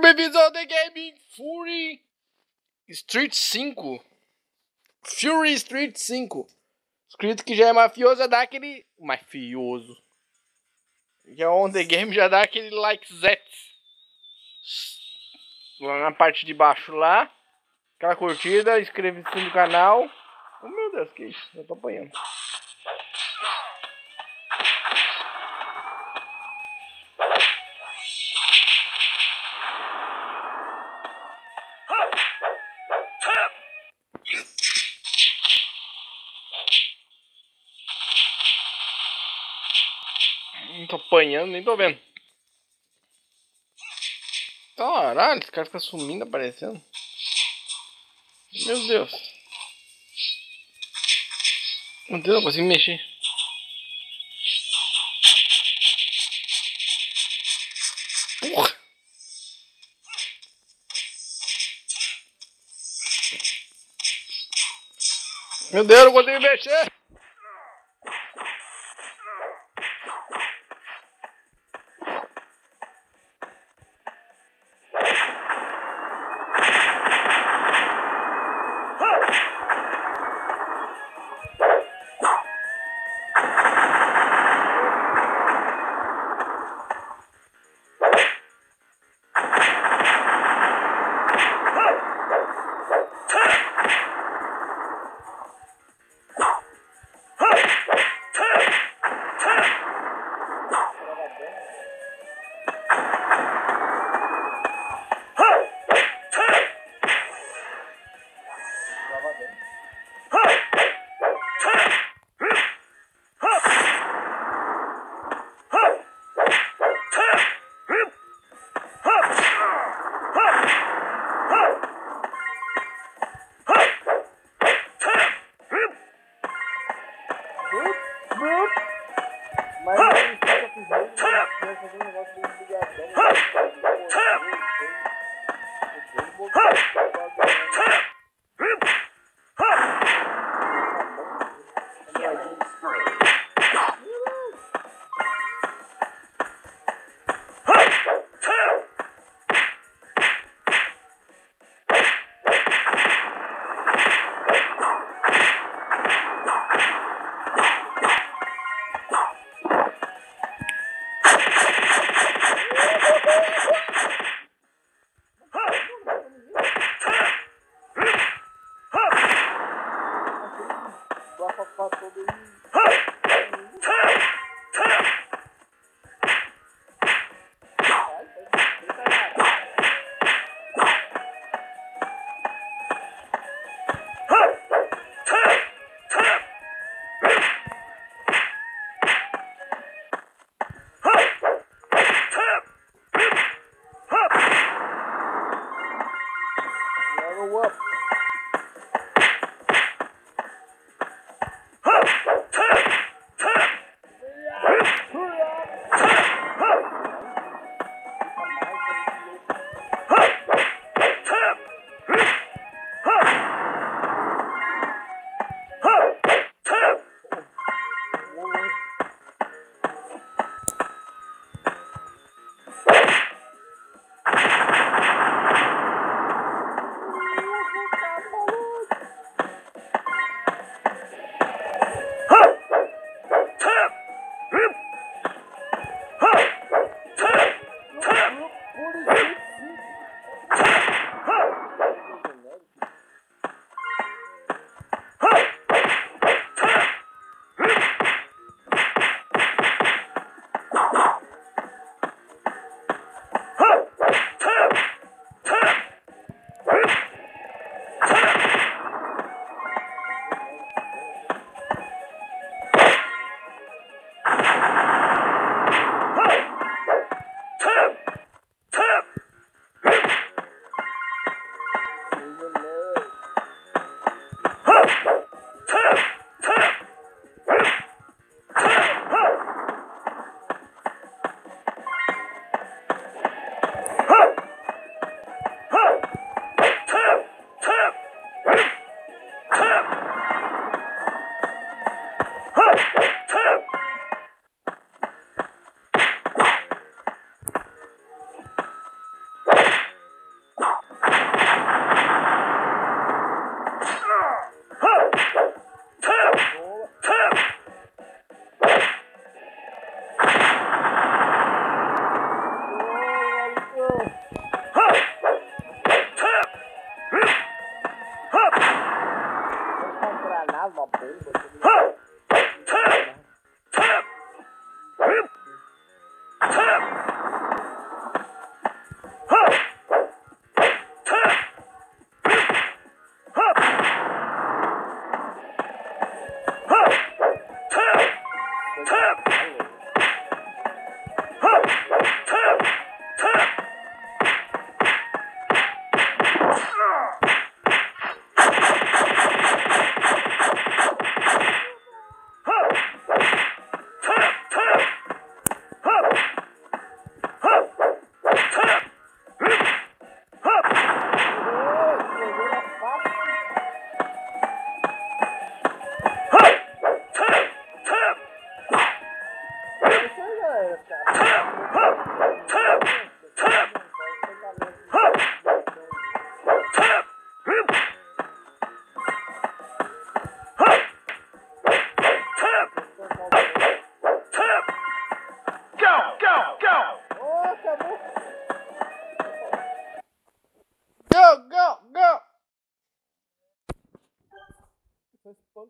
Bem-vindos ao The Gaming Fury Street 5 Fury Street 5 Escrito que já é mafioso, dá aquele... Mafioso. Já é on The Game, já dá aquele like Z Lá na parte de baixo lá Aquela curtida, inscreva-se no canal Oh meu Deus, que isso, eu tô apanhando Não tô apanhando, nem tô vendo. Caralho, esse cara fica sumindo, aparecendo. Meu Deus. Meu Deus, não consigo mexer. Porra. Meu Deus, não consigo mexer. 五。patladığını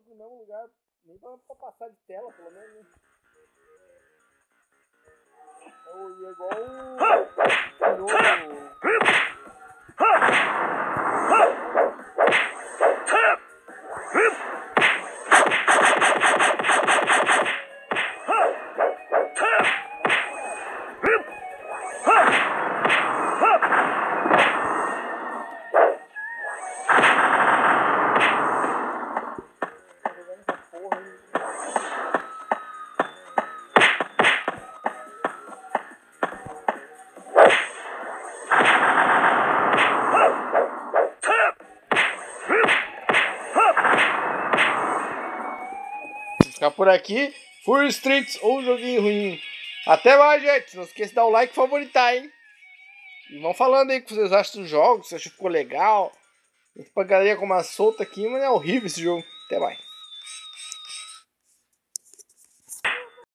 no mesmo lugar, nem pra, pra passar de tela, pelo menos. Né? É igual por aqui. Fury Streets ou joguinho ruim. Até mais, gente. Não esqueça de dar o like e favoritar, hein? E vão falando aí o que vocês acham dos jogos, se achou que ficou legal. Galera com uma solta aqui, mas é horrível esse jogo. Até mais.